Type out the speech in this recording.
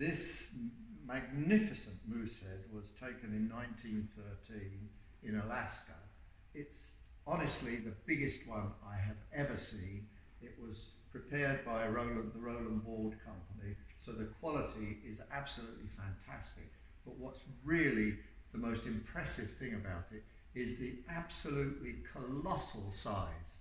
This magnificent moose head was taken in 1913 in Alaska. It's honestly the biggest one I have ever seen. It was prepared by Rowland, the Rowland Ward Company, so the quality is absolutely fantastic. But what's really the most impressive thing about it is the absolutely colossal size